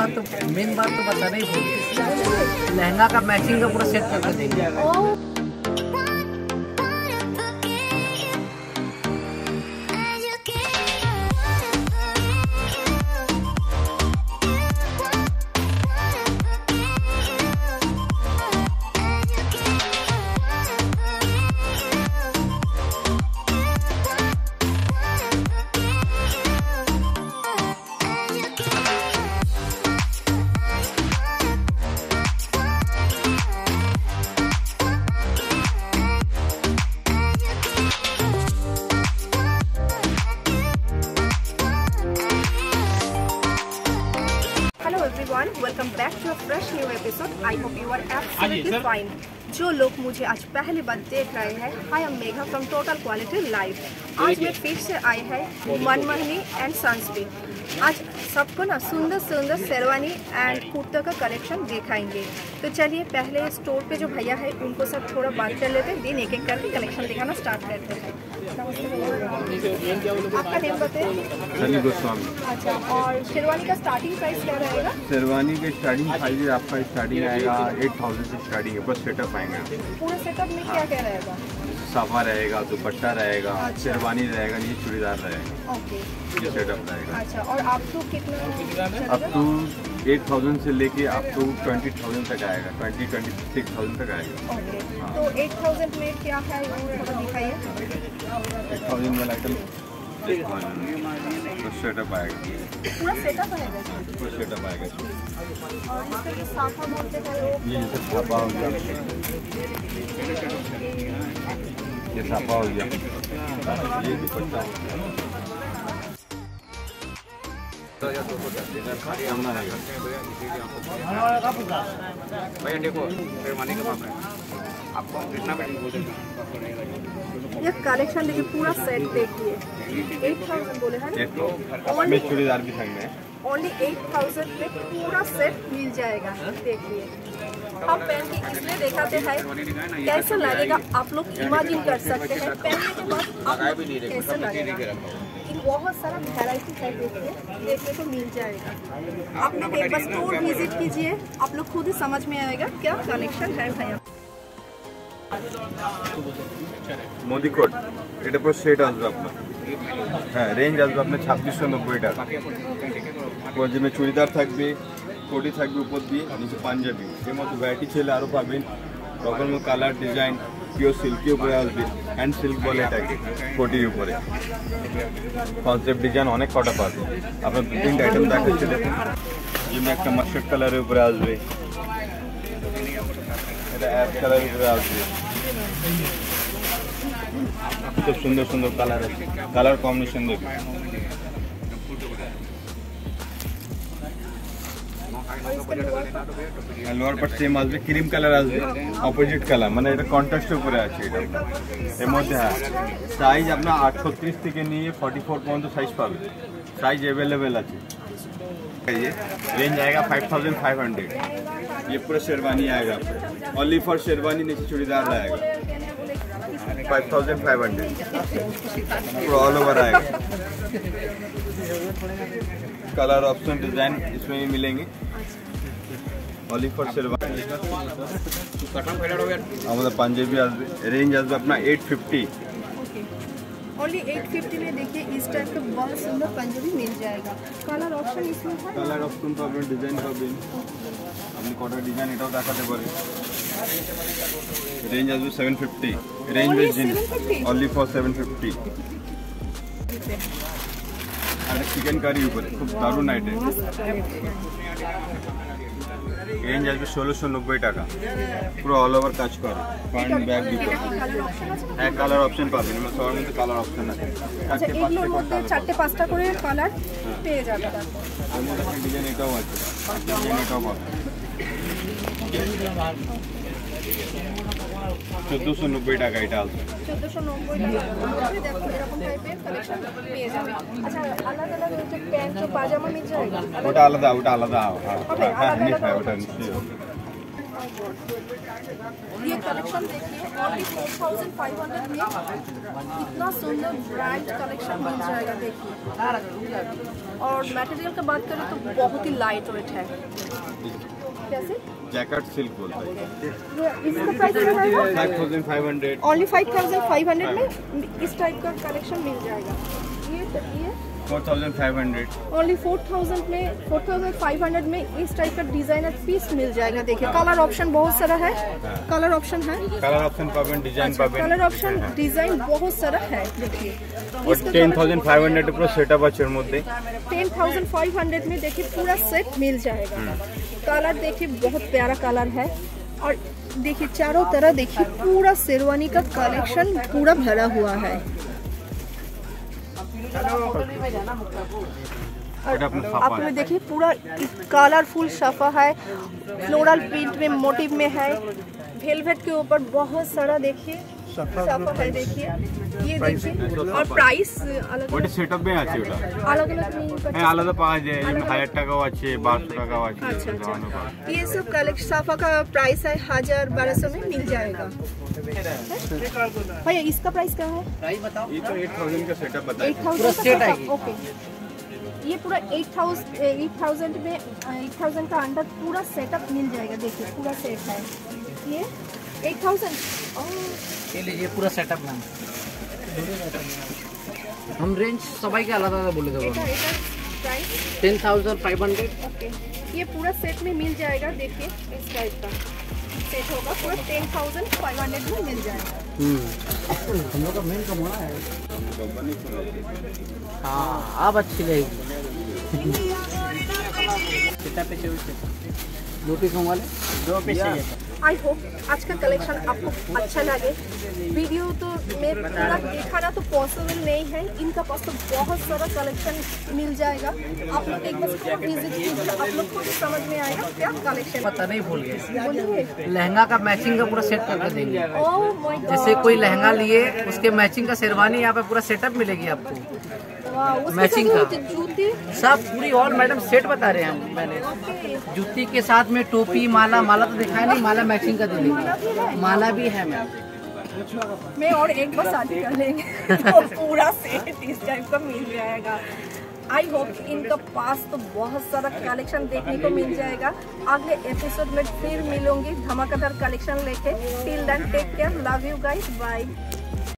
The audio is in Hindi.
बात तो मेन बात तो बताना नहीं लहंगा का मैचिंग का पूरा सेट करके देंगे। To a fresh new episode. I hope you are absolutely fine. जो लोग मुझे आज पहली बार देख रहे हैं I am Megha from total quality life आज मैं फिर से आए हैं मनमोहनी एंड सन्स पे। आज सबको ना सुंदर सुंदर शेरवानी एंड कुर्ता का कलेक्शन दिखाएँगे। तो चलिए पहले स्टोर पे जो भैया है उनको सब थोड़ा बात कर लेते हैं। दिन एक एक करके कलेक्शन दिखाना स्टार्ट करते हैं। आपका नेम बताइए। सनी गोस्वामी। अच्छा और शेरवानी का स्टार्टिंग प्राइस क्या रहेगा? शेरवानी के स्टार्टिंग प्राइस आपका स्टार्टिंग आएगा एट थाउज़ेंड से स्टार्टिंग है। बस सेटअप आएँगे पूरे सेटअप में क्या क्या रहेगा? साफा रहेगा दुपट्टा रहेगा शेरवानी रहेगा ये चूड़ीदार रहेगा। ओके। ये सेटअप रहेगा। अच्छा और आप तो कितना अप टू एट थाउज़ेंड से लेके अप टू ट्वेंटी थाउज़ेंड तक आएगा। ट्वेंटी ट्वेंटी सिक्स थाउज़ेंड तक आएगा। ओके। तो एट थाउज़ेंड में क्या है वो दिखाइए। एट थाउज़ेंड वाला आइटम बस सेटअप आएगा पूरा सेटअप रहेगा बस सेटअप आएगा और इसका जो साफा बोलते हैं वो? ये जैसे छापा हो गया। ये छापा हो गया। ये दुपट्टा हो गया। भैया देखो शेरवानी का मामला है। आपको कितना ये कलेक्शन देखिए पूरा सेट देखिए एट थाउज़ेंड बोले हैं तो। ना ओनली चूड़ीदार भी संग में ओनली एट थाउज़ेंड में पूरा सेट मिल जाएगा देखिए हम पहन के इसलिए दिखाते हैं? कैसा लगेगा? आप लोग इमेजिन कर सकते हैं। पहनने के बाद आप लोग कैसा लगेगा? बहुत सारा वेराइटी है देखिए। देखने को मिल जाएगा। आप लोग एक बार स्टोर विज़िट कीजिए। आप लोग खुद ही समझ में आएगा क्या कलेक्शन है भैया মোদিকোট। এটা পুরো সেট আসবে আপনার। হ্যাঁ রেঞ্জ আসবে আপনার ছাব্বিশশো নব্বই টাকা। পঞ্জাবে চুড়িদার থাকবে, কোটি থাকবে উপর দিয়ে নিচে পাঞ্জাবি। এর মধ্যে ভ্যারাইটি ছেলে আরও পাবেন। রকম কালার ডিজাইন পিওর সিল্কি উপরে আসবে। হ্যান্ড সিল্ক বলে এটাকে, কোটির উপরে। কনসেপ্ট ডিজাইন অনেক কটা পাবে আপনার দু তিনটা আইটেম দেখাচ্ছে, দেখুন। যেমনি একটা মাস্টার্ড কালারের উপরে আসবে। খুব সুন্দর সুন্দর কালার আছে। কালার কম্বিনেশন দেখ। আটত্রিশ সেম আসবে ক্রিম কালার আসবে অপোজিট কালার মানে এটা উপরে আছে এটা। এর মধ্যে হ্যাঁ। সাইজ আপনার আটশো থেকে নিয়ে ফর্টি ফোর পর্যন্ত সাইজ পাবে। সাইজ অ্যাভেলেবেল আছে। ये रेंज आएगा फाइव थाउज़ेंड फाइव हंड्रेड ये पूरा शेरवानी आएगा आपको। ओनली फॉर शेरवानी नीचे चूड़ीदार आएगा। फाइव थाउज़ेंड फाइव हंड्रेड पूरा ऑल ओवर आएगा। कलर ऑप्शन डिज़ाइन इसमें भी मिलेंगे। Only for sherwani. हमारा पंजाबी रेंज आज अपना eight fifty ফিফটি ओनली 850 में देखिए इस टाइप का बहुत सुंदर पंजाबी मिल जाएगा कलर ऑप्शन इसमें है কালার অপশন পাবেন ডিজাইন পাবেন আপনি কটা ডিজাইন এটাও দেখাতে পারেন রেঞ্জ আসবে seven fifty range Only base জিনিস 750? অনলি ফর সেভেন ফিফটি আর চিকেন কারি উপরে খুব দারুণ আইটেম রেঞ্জ আসবে ষোলোশো নব্বই টাকা। পুরো অল ওভার কাজ করে। ফ্রন্ট ব্যাক দিতে হ্যাঁ কালার অপশন পাবেন। মানে সবার মধ্যে কালার অপশন আছে। চারটে পাঁচটা করে কালার হ্যাঁ। পেয়ে যাবে ডিজাইন এটাও আছে। ডিজাইন এটাও পাবেন। চোদ্দোশো নব্বই টাকা এটা আসবে চোদ্দোশো নব্বই টাকা। দেখো এরকম টাইপের কালেকশন পেয়ে যাবে। আচ্ছা আলাদা আলাদা প্যান্ট ও পাজামা মিল ওটা আলাদা ওটা আলাদা। হ্যাঁ হ্যাঁ ওটা নিশ্চয়ই। ये कलेक्शन देखिए only four thousand five hundred में इतना सुंदर ब्रांड कलेक्शन मिल जाएगा देखिए। और मटेरियल की बात करें तो बहुत ही लाइट वेट है। कैसे? जैकेट सिल्क बोलता है। ये इसका प्राइस क्या five thousand five hundred only five thousand five hundred में इस टाइप का कलेक्शन मिल जाएगा। ये ये 4500 ओनली 4000 में 4500 में इस टाइप का डिज़ाइनर पीस मिल जाएगा। देखिए कलर ऑप्शन बहुत सारा है। कलर ऑप्शन है। Colour option design colour option design बहुत सारा है। देखिए 10500 পুরো সেটআপ আছে এর 10500 में देखिए पूरा सेट मिल जाएगा। कलर देखिए बहुत प्यारा कलर है। और देखिए चारों तरह देखिए पूरा शेरवानी का कलेक्शन पूरा भरा हुआ है। और এটা আপনার ছাপা आप में देखिए पूरा कलरफुल सफा है फ्लोरल प्रिंट में मोटिव में है वेलवेट के ऊपर बहुत सारा देखिए सफा है देखिए ये देखिए और प्राइस अलग ওটা সেট আপে আছে ওটা अलग अलग नहीं হ্যাঁ আলাদা পাওয়া যায় যেমন হাজার টাকাও আছে বারোশো টাকাও আছে अच्छा দামানো अच्छा পাওয়া ये सब कलेक्शन साफा का प्राइस है हजार बारह सौ में मिल जाएगा भैया इसका प्राइस क्या है? प्राइस बताओ। ये तो एट थाउज़ेंड का सेटअप बताइए एट पूरा थाउज़ेंड ओके ये पूरा एट थाउज़ेंड एट थाउज़ेंड में एट थाउज़ेंड का अंडर पूरा सेटअप मिल जाएगा देखिए पूरा सेट है। ये एट थाउज़ेंड ये लीजिए पूरा सेटअप मैम। हम रेंज सबाई के आलादा आलादा बोले थे ten thousand five hundred okay ये पूरा सेट में मिल जाएगा देखिए इस टाइप का। सेट होगा पूरा टेन थाउज़ेंड फाइव हंड्रेड में मिल जाएगा। हम लोग का मेन है हाँ अब अच्छी रहेगी। दो पीस मंगवा ले दो पीस चाहिए आई होप आज का कलेक्शन आपको अच्छा लगे। वीडियो तो मैं पूरा दिखाना तो पॉसिबल नहीं है। इनका पास तो बहुत सारा कलेक्शन मिल जाएगा। आप लोग एक बार विज़िट कीजिए। आप लोग को भी समझ में आएगा क्या कलेक्शन पता नहीं भूल गए। लहंगा का मैचिंग का पूरा सेट करके देंगे। गॉड जैसे कोई लहंगा लिए उसके मैचिंग का शेरवानी यहाँ पे पूरा सेटअप मिलेगी आपको। मैचिंग का। जूती सब पूरी ऑल मैडम सेट बता रहे हैं हम मैंने जूती के साथ में टोपी माला माला तो दिखाया नहीं माला मैचिंग का दिल्ली माला भी है मैम मैं और एक बार शादी कर लेंगे। तो पूरा सेट इस टाइप का मिल जाएगा। आई होप इनका पास तो बहुत सारा कलेक्शन देखने को मिल जाएगा। अगले एपिसोड में फिर मिलूँगी। धमाकेदार कलेक्शन लेके। Till then take care love you guys bye